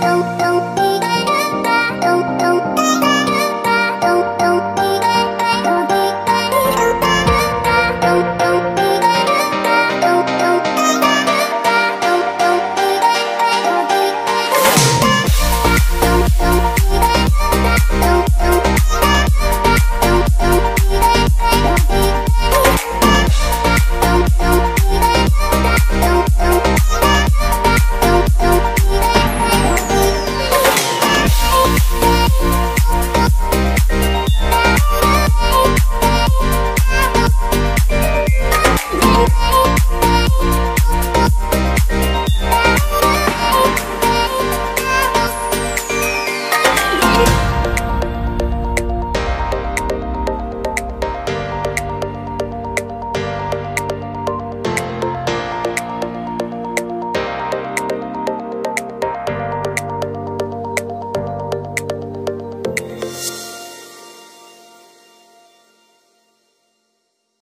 don't